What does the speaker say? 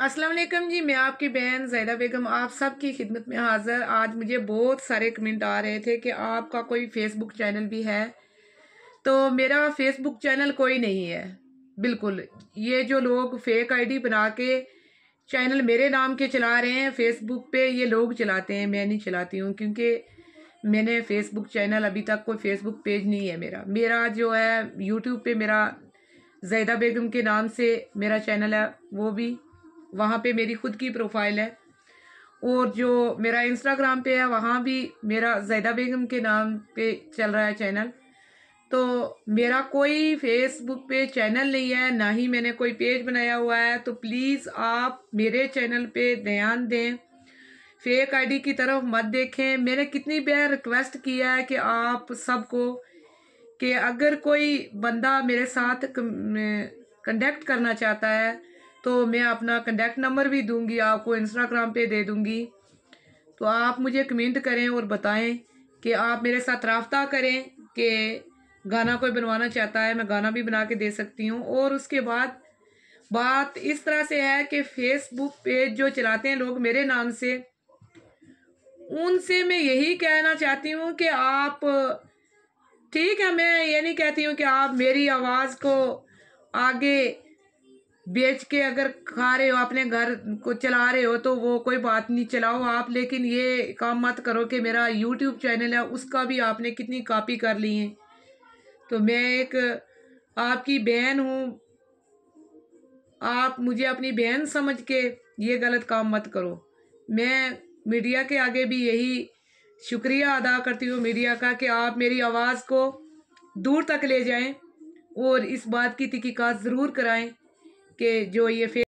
अस्सलाम वालेकुम जी, मैं आपकी बहन जैदा बेगम, आप सब की खिदमत में हाज़िर। आज मुझे बहुत सारे कमेंट आ रहे थे कि आपका कोई फेसबुक चैनल भी है। तो मेरा फेसबुक चैनल कोई नहीं है। बिल्कुल, ये जो लोग फेक आईडी बना के चैनल मेरे नाम के चला रहे हैं फेसबुक पे ये लोग चलाते हैं, मैं नहीं चलाती हूँ, क्योंकि मैंने फेसबुक चैनल अभी तक कोई फेसबुक पेज नहीं है मेरा। मेरा जो है यूट्यूब पे मेरा जैदा बेगम के नाम से मेरा चैनल है, वो भी वहाँ पे मेरी खुद की प्रोफ़ाइल है। और जो मेरा इंस्टाग्राम पे है, वहाँ भी मेरा जैदा बेगम के नाम पे चल रहा है चैनल तो मेरा कोई फेसबुक पे चैनल नहीं है, ना ही मैंने कोई पेज बनाया हुआ है। तो प्लीज़ आप मेरे चैनल पे ध्यान दें। फेक आईडी की तरफ़ मत देखें। मैंने कितनी बार रिक्वेस्ट किया है कि आप सबको कि अगर कोई बंदा मेरे साथ कंडक्ट करना चाहता है तो मैं अपना कंटेक्ट नंबर भी दूँगी, आपको इंस्टाग्राम पे दे दूँगी। तो आप मुझे कमेंट करें और बताएँ कि आप मेरे साथ रबता करें कि गाना कोई बनवाना चाहता है, मैं गाना भी बना के दे सकती हूँ। और उसके बाद बात इस तरह से है कि फेसबुक पेज जो चलाते हैं लोग मेरे नाम से, उनसे मैं यही कहना चाहती हूँ कि आप, ठीक है, मैं ये नहीं कहती हूँ कि आप मेरी आवाज़ को आगे बेच के अगर खा रहे हो, अपने घर को चला रहे हो तो वो कोई बात नहीं, चलाओ आप। लेकिन ये काम मत करो कि मेरा यूट्यूब चैनल है, उसका भी आपने कितनी कॉपी कर ली है। तो मैं एक आपकी बहन हूँ। आप मुझे अपनी बहन समझ के ये गलत काम मत करो। मैं मीडिया के आगे भी यही शुक्रिया अदा करती हूँ मीडिया का कि आप मेरी आवाज़ को दूर तक ले जाएँ और इस बात की तहकीकात ज़रूर कराएँ। कि जो ये